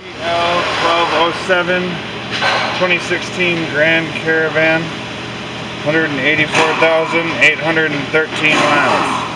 L1207 2016 Grand Caravan 184,813 miles.